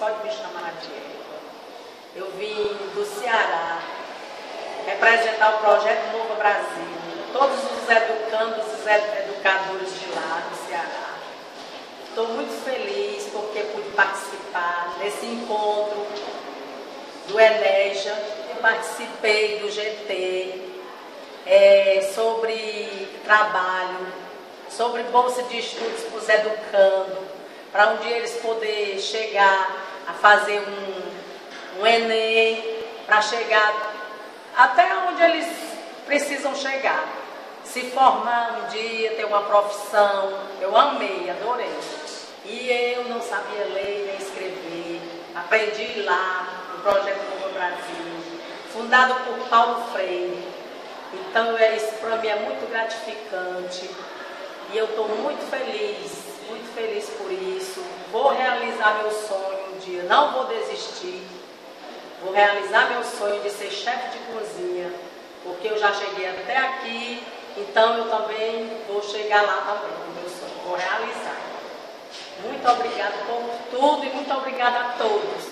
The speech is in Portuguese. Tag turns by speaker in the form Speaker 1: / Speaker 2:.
Speaker 1: chamar de égua. Eu vim do Ceará representar o projeto Novo Brasil, todos os educandos, os educadores de lá do Ceará. Estou muito feliz porque pude participar desse encontro do Eneja, eu participei do GT é, sobre trabalho, sobre bolsa de estudos para os educandos, para um dia eles poderem chegar a fazer um, um Enem, para chegar até onde eles precisam chegar. Se formar um dia, ter uma profissão. Eu amei, adorei. E eu não sabia ler nem escrever. Aprendi lá no Projeto Novo Brasil, fundado por Paulo Freire. Então é, isso para mim é muito gratificante. E eu estou muito feliz, muito feliz por isso. Vou realizar meu sonho dia, não vou desistir. Vou realizar meu sonho de ser chefe de cozinha, porque eu já cheguei até aqui, então eu também vou chegar lá também meu sonho, vou realizar. Muito obrigada por tudo e muito obrigada a todos.